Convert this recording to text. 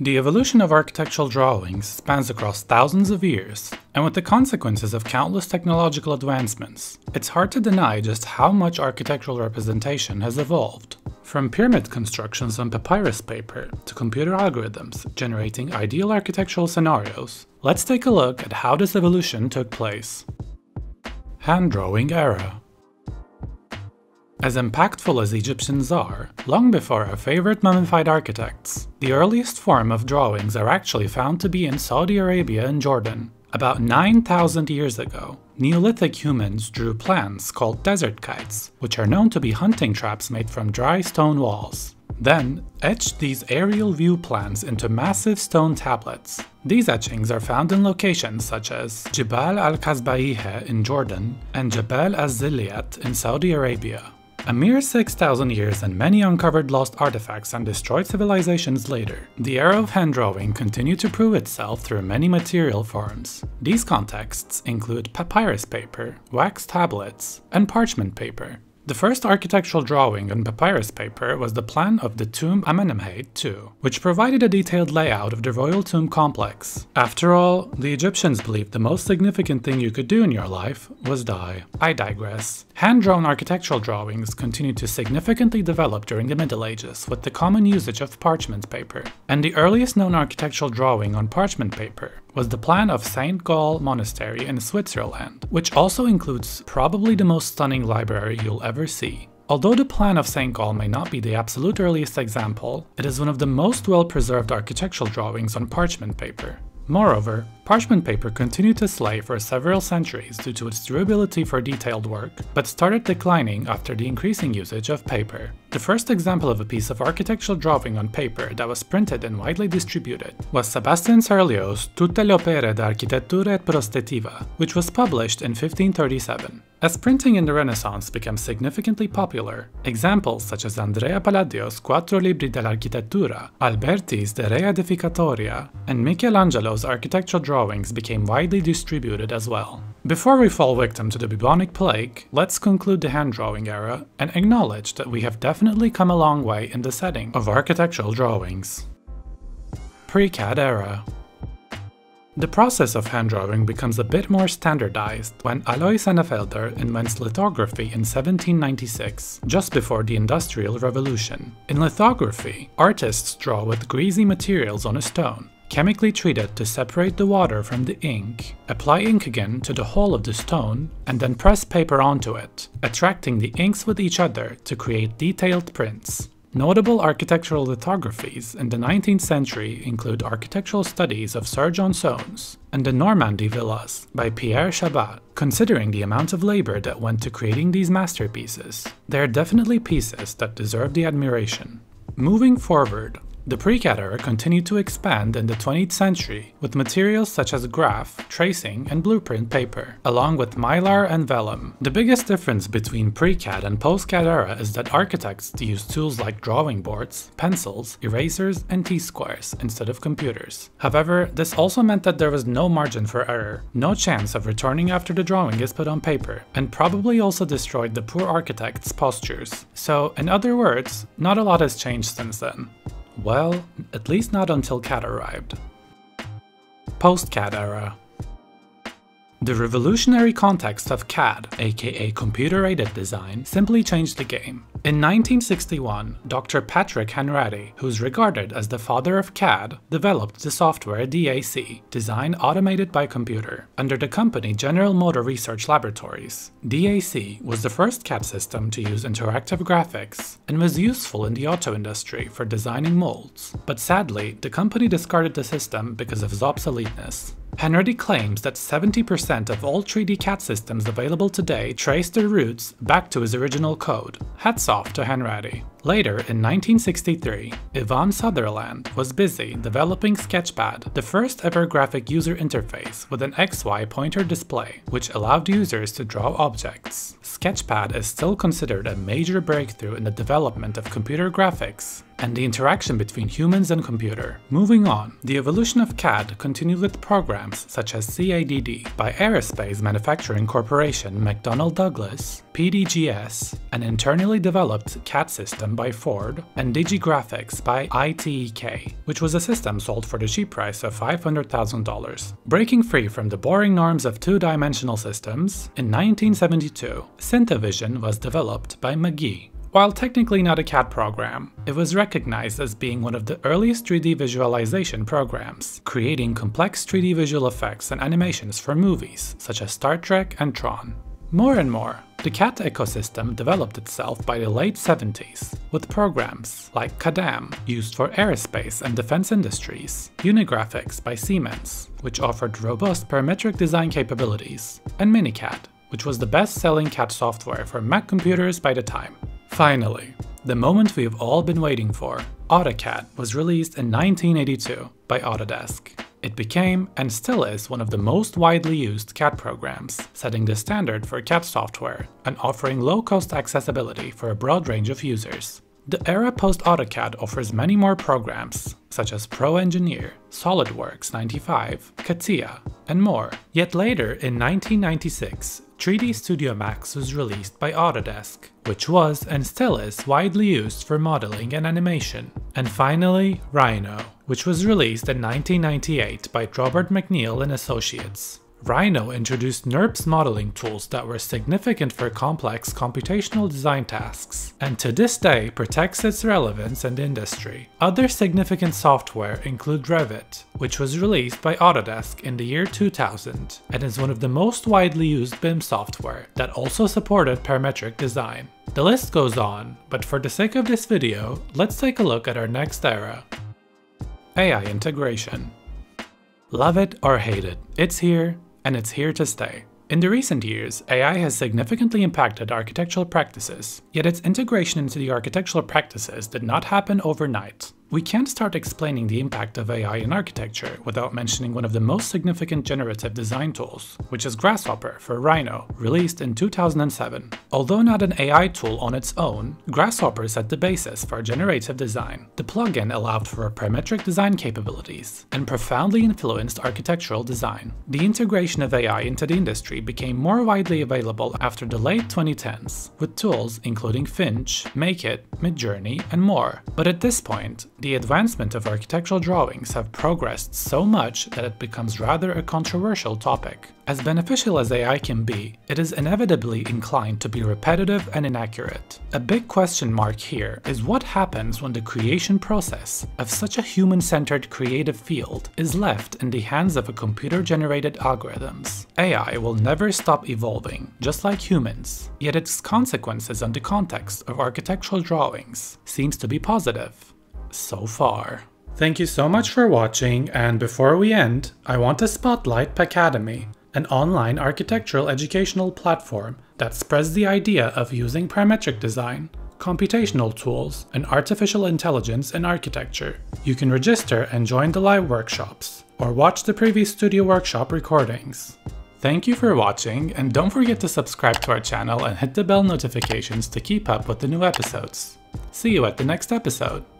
The evolution of architectural drawings spans across thousands of years, and with the consequences of countless technological advancements, it's hard to deny just how much architectural representation has evolved. From pyramid constructions on papyrus paper to computer algorithms generating ideal architectural scenarios, let's take a look at how this evolution took place. Hand drawing era as impactful as Egyptians are, long before our favorite mummified architects, the earliest form of drawings are actually found to be in Saudi Arabia and Jordan. About 9,000 years ago, Neolithic humans drew plants called desert kites, which are known to be hunting traps made from dry stone walls. Then, etched these aerial view plans into massive stone tablets. These etchings are found in locations such as Jibal al-Kazbaiha in Jordan and Jabal az-Ziliyat in Saudi Arabia. A mere 6,000 years and many uncovered lost artifacts and destroyed civilizations later, the era of hand drawing continued to prove itself through many material forms. These contexts include papyrus paper, wax tablets, and parchment paper. The first architectural drawing on papyrus paper was the plan of the tomb Amenemhat II, which provided a detailed layout of the royal tomb complex. After all, the Egyptians believed the most significant thing you could do in your life was die. I digress. Hand-drawn architectural drawings continued to significantly develop during the Middle Ages with the common usage of parchment paper. And the earliest known architectural drawing on parchment paper was the plan of St. Gall Monastery in Switzerland, which also includes probably the most stunning library you'll ever see. Although the plan of St. Gall may not be the absolute earliest example, it is one of the most well-preserved architectural drawings on parchment paper. Moreover, parchment paper continued to slay for several centuries due to its durability for detailed work, but started declining after the increasing usage of paper. The first example of a piece of architectural drawing on paper that was printed and widely distributed was Sebastian Serlio's Tutte le opere d'architettura et prospettiva, which was published in 1537. As printing in the Renaissance became significantly popular, examples such as Andrea Palladio's Quattro Libri dell'Architettura, Alberti's De Re Aedificatoria, and Michelangelo's architectural drawings became widely distributed as well. Before we fall victim to the bubonic plague, let's conclude the hand drawing era and acknowledge that we have definitely come a long way in the setting of architectural drawings. Pre-CAD era the process of hand drawing becomes a bit more standardized when Alois Senefelder invents lithography in 1796, just before the Industrial Revolution. In lithography, artists draw with greasy materials on a stone, chemically treat it to separate the water from the ink, apply ink again to the whole of the stone, and then press paper onto it, attracting the inks with each other to create detailed prints. Notable architectural lithographies in the 19th century include architectural studies of Sir John Soanes and the Normandy villas by Pierre Chabat. Considering the amount of labor that went to creating these masterpieces, they are definitely pieces that deserve the admiration. Moving forward, the pre-CAD era continued to expand in the 20th century with materials such as graph, tracing, and blueprint paper, along with mylar and vellum. The biggest difference between pre-CAD and post-CAD era is that architects used tools like drawing boards, pencils, erasers, and T-squares instead of computers. However, this also meant that there was no margin for error, no chance of returning after the drawing is put on paper, and probably also destroyed the poor architect's postures. So, in other words, not a lot has changed since then. Well, at least not until CAD arrived. Post-CAD era the revolutionary context of CAD, aka computer-aided design, simply changed the game. In 1961, Dr. Patrick Hanratty, who's regarded as the father of CAD, developed the software DAC, Design Automated by Computer, under the company General Motor Research Laboratories. DAC was the first CAD system to use interactive graphics and was useful in the auto industry for designing molds, but sadly, the company discarded the system because of its obsoleteness. Hanratty claims that 70% of all 3D CAD systems available today trace their roots back to his original code. Hats off to Hanratty. Later, in 1963, Ivan Sutherland was busy developing Sketchpad, the first ever graphic user interface with an XY pointer display, which allowed users to draw objects. Sketchpad is still considered a major breakthrough in the development of computer graphics and the interaction between humans and computer. Moving on, the evolution of CAD continued with programs such as CADD by Aerospace Manufacturing Corporation McDonnell Douglas, PDGS, an internally developed CAD system By Ford, and DigiGraphics by ITEK, which was a system sold for the cheap price of $500,000. Breaking free from the boring norms of two-dimensional systems, in 1972, Synthavision was developed by McGee, while technically not a CAD program, it was recognized as being one of the earliest 3D visualization programs, creating complex 3D visual effects and animations for movies, such as Star Trek and Tron. More and more, the CAD ecosystem developed itself by the late 70s, with programs like CADAM, used for aerospace and defense industries, Unigraphics by Siemens, which offered robust parametric design capabilities, and Minicad, which was the best-selling CAD software for Mac computers by the time. Finally, the moment we've all been waiting for, AutoCAD was released in 1982 by Autodesk. It became, and still is, one of the most widely used CAD programs, setting the standard for CAD software and offering low-cost accessibility for a broad range of users. The era post-AutoCAD offers many more programs, such as Pro Engineer, SolidWorks 95, CATIA, and more. Yet later, in 1996, 3D Studio Max was released by Autodesk, which was and still is widely used for modeling and animation. And finally, Rhino, which was released in 1998 by Robert McNeel and Associates. Rhino introduced NURBS modeling tools that were significant for complex computational design tasks, and to this day protects its relevance and industry. Other significant software include Revit, which was released by Autodesk in the year 2000, and is one of the most widely used BIM software that also supported parametric design. The list goes on, but for the sake of this video, let's take a look at our next era. AI integration. Love it or hate it, it's here, and it's here to stay. In the recent years, AI has significantly impacted architectural practices, yet its integration into the architectural practices did not happen overnight. We can't start explaining the impact of AI in architecture without mentioning one of the most significant generative design tools, which is Grasshopper for Rhino, released in 2007. Although not an AI tool on its own, Grasshopper set the basis for generative design. The plugin allowed for parametric design capabilities and profoundly influenced architectural design. The integration of AI into the industry became more widely available after the late 2010s, with tools including Finch, Maket, Midjourney, and more. But at this point, the advancement of architectural drawings have progressed so much that it becomes rather a controversial topic. As beneficial as AI can be, it is inevitably inclined to be repetitive and inaccurate. A big question mark here is what happens when the creation process of such a human-centered creative field is left in the hands of a computer-generated algorithms. AI will never stop evolving, just like humans, yet its consequences on the context of architectural drawings seems to be positive so far. Thank you so much for watching and before we end, I want to spotlight PAACADEMY, an online architectural educational platform that spreads the idea of using parametric design, computational tools, and artificial intelligence in architecture. You can register and join the live workshops, or watch the previous studio workshop recordings. Thank you for watching and don't forget to subscribe to our channel and hit the bell notifications to keep up with the new episodes. See you at the next episode!